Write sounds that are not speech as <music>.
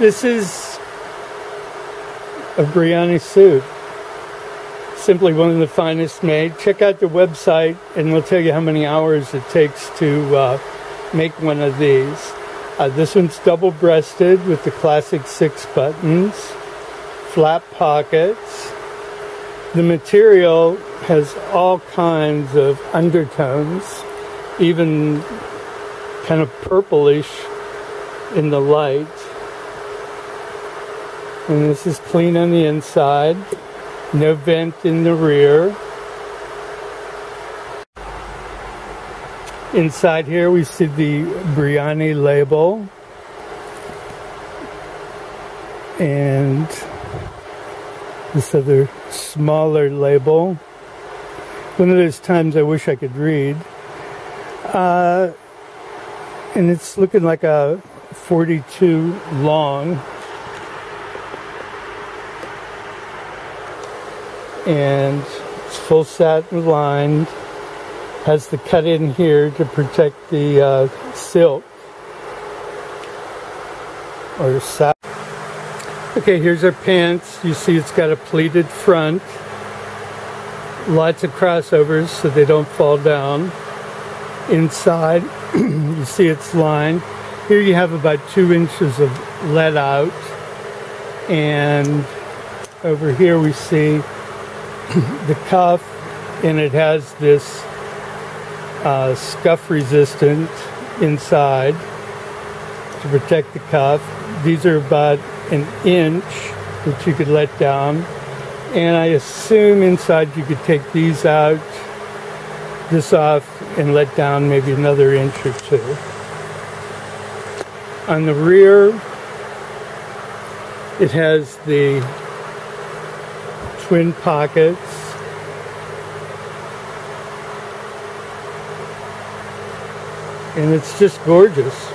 This is a Brioni suit. Simply one of the finest made. Check out the website and we'll tell you how many hours it takes to uh, make one of these. Uh, this one's double breasted with the classic six buttons, flap pockets. The material has all kinds of undertones, even kind of purplish in the light. And this is clean on the inside, no vent in the rear. Inside here we see the Brioni label. And this other smaller label. One of those times I wish I could read. Uh, and it's looking like a 42 long. And it's full satin lined. Has the cut in here to protect the uh, silk or satin. Okay, here's our pants. You see it's got a pleated front. Lots of crossovers so they don't fall down. Inside, <clears throat> you see it's lined. Here you have about two inches of let out. And over here we see <coughs> the cuff and it has this uh, scuff resistant inside to protect the cuff. These are about an inch that you could let down. And I assume inside you could take these out, this off, and let down maybe another inch or two. On the rear, it has the twin pockets. And it's just gorgeous.